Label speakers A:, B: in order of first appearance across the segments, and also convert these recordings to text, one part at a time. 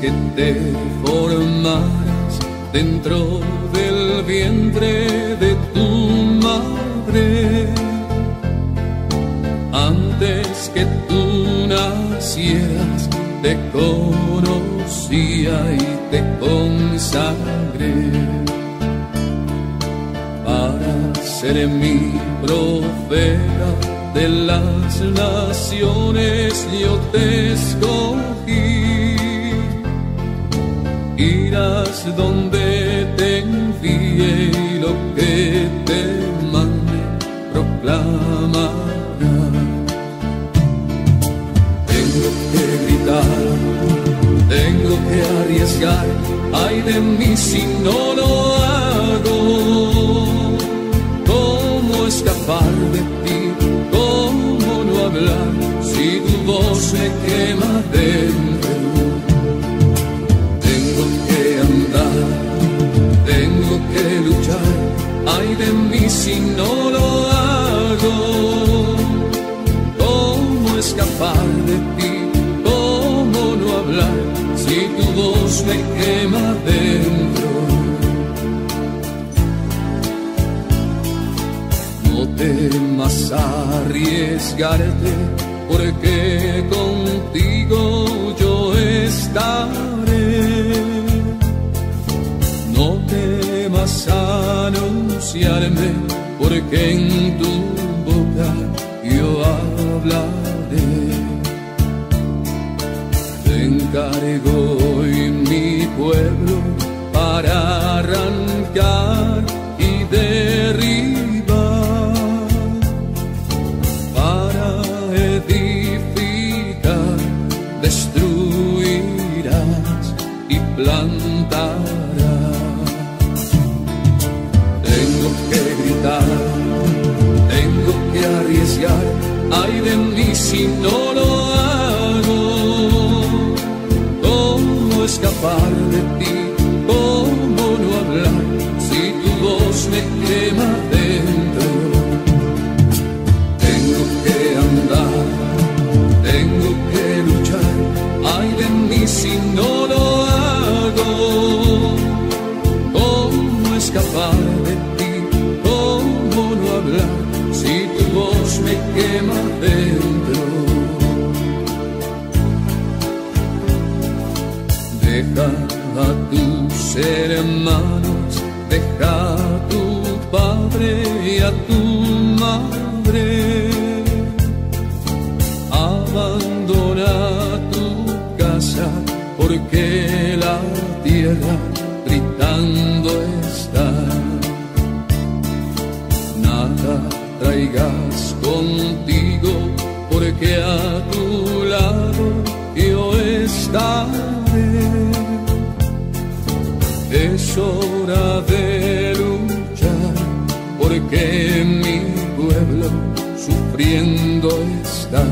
A: que te formaras dentro del vientre de tu madre, antes que tú nacieras, te conocía y te consagré para ser mi profeta de las naciones yo te escogí. Donde te envíe y lo que te mande proclamará. Tengo que gritar, tengo que arriesgar, ay de mí si no lo hago. ¿Cómo escapar de ti? ¿Cómo no hablar si tu voz se quema dentro? Si no lo hago. ¿Cómo escapar de ti? ¿Cómo no hablar si tu voz me quema dentro? No temas arriesgarte, porque contigo yo estaré. Porque en tu escapar de ti? ¿Cómo no hablar si tu voz me quema dentro? Tengo que andar, tengo que luchar, ay de mí si no lo hago. ¿Cómo escapar de ti? ¿Cómo no hablar si tu voz me quema dentro? Porque la tierra gritando está. Nada traigas contigo porque a tu lado yo estaré. Es hora de luchar porque mi pueblo sufriendo está.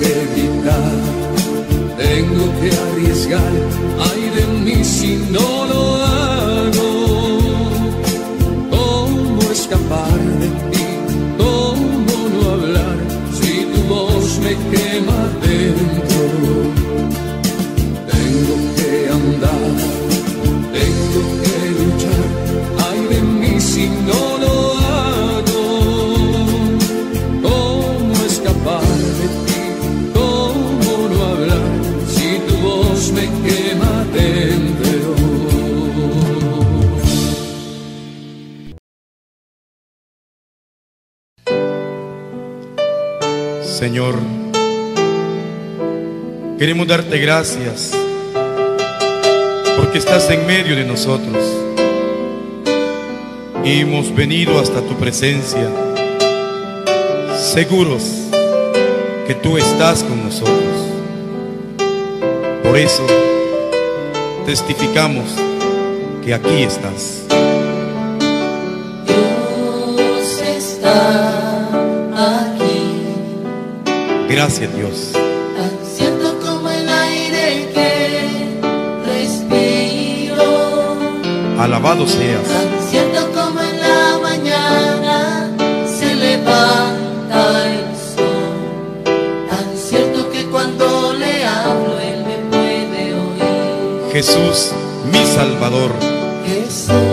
A: Que gritar, tengo que arriesgar, ay de mí si no lo hago. ¿Cómo escapar de ti? ¿Cómo no hablar si tu voz me quema dentro?
B: Señor, queremos darte gracias porque estás en medio de nosotros y hemos venido hasta tu presencia seguros que tú estás con nosotros. Por eso testificamos que aquí estás.
C: Dios está
B: Gracias, Dios.
C: Tan cierto como el aire que respiro.
B: Alabado seas.
C: Tan cierto como en la mañana se levanta el sol. Tan cierto que cuando le hablo él me puede oír. Jesús, mi Salvador. Jesús.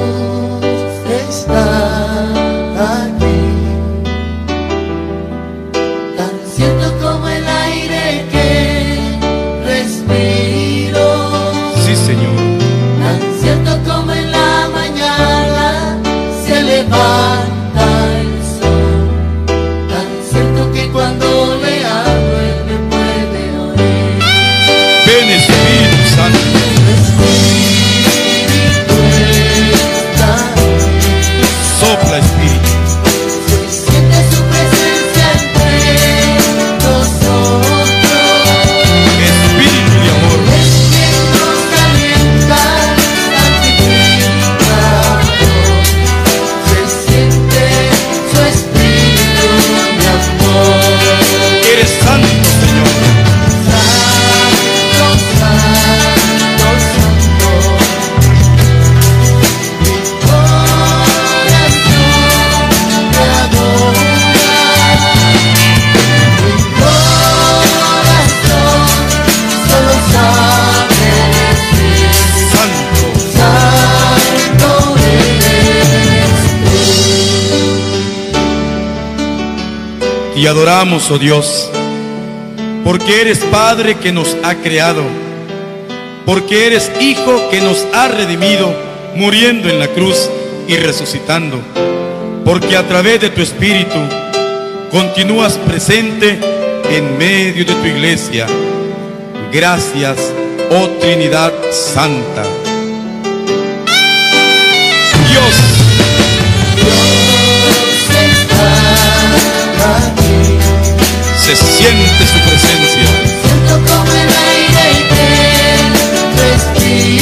B: Y adoramos, oh Dios, porque eres Padre que nos ha creado, porque eres Hijo que nos ha redimido, muriendo en la cruz y resucitando, porque a través de tu Espíritu continúas presente en medio de tu iglesia. Gracias, oh Trinidad Santa. Dios, se siente su presencia.
C: Siento como el aire que respiro.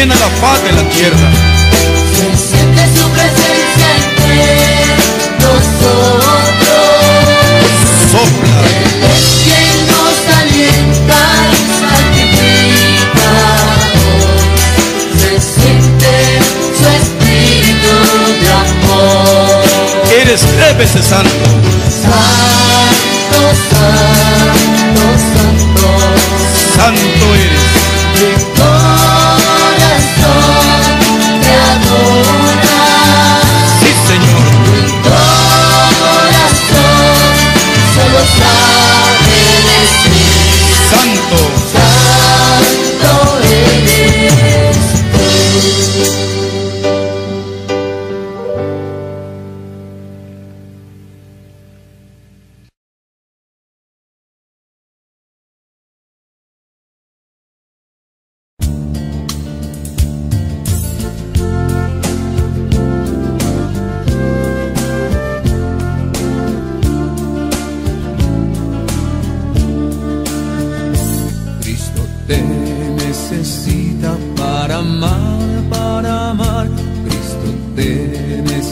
B: Llena la faz de la tierra.
C: Se siente su presencia entre nosotros.
B: Sopla,
C: Él es quien nos alienta y santifica. Se siente su espíritu de amor.
B: eres tres veces. Santo,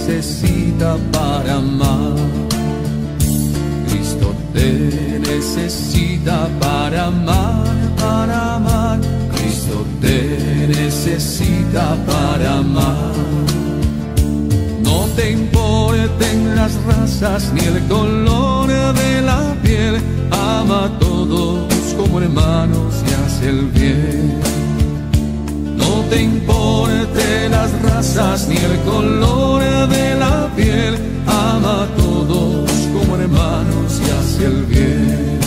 A: necesita para amar. Cristo te necesita para amar, para amar. Cristo te necesita para amar. No te importen las razas ni el color de la piel, ama a todos como hermanos y hace el bien. Te importen las razas ni el color de la piel, ama a todos como hermanos y hace el bien.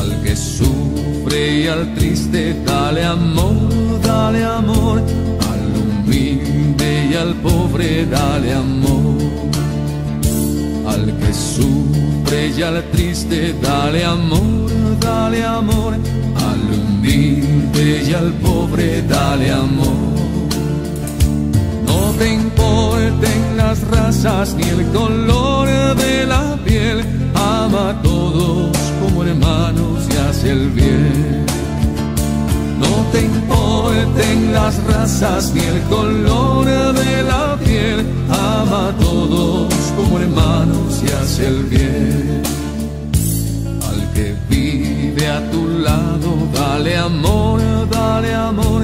A: Al que sufre y al triste, dale amor, dale amor. Al humilde y al pobre, dale amor. Al que sufre y al triste, dale amor, dale amor. Y al pobre dale amor. No te importen las razas ni el color de la piel, ama a todos como hermanos y hace el bien. No te importen las razas ni el color de la piel, ama a todos como hermanos y hace el bien. Al que vive a tu lado, dale amor, dale amor.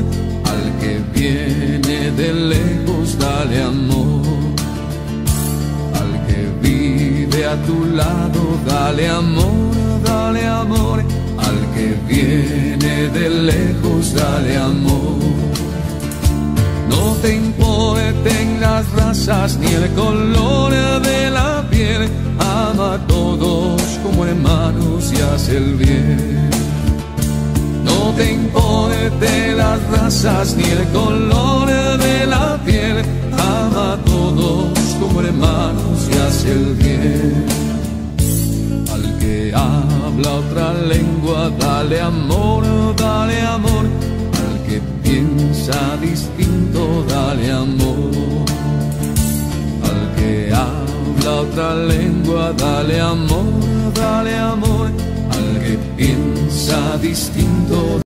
A: Al que viene de lejos, dale amor. Al que vive a tu lado, dale amor, dale amor. Al que viene de lejos, dale amor. No te importen las razas ni el color de la piel, ama a todos como hermanos y haz el bien. No te importen las razas ni el color de la piel, ama a todos como hermanos y haz el bien. Al que habla otra lengua, dale amor, dale amor. Al que piensa distinto, dale amor. Al que habla otra lengua, dale amor, dale amor. Al que piensa distinto, todo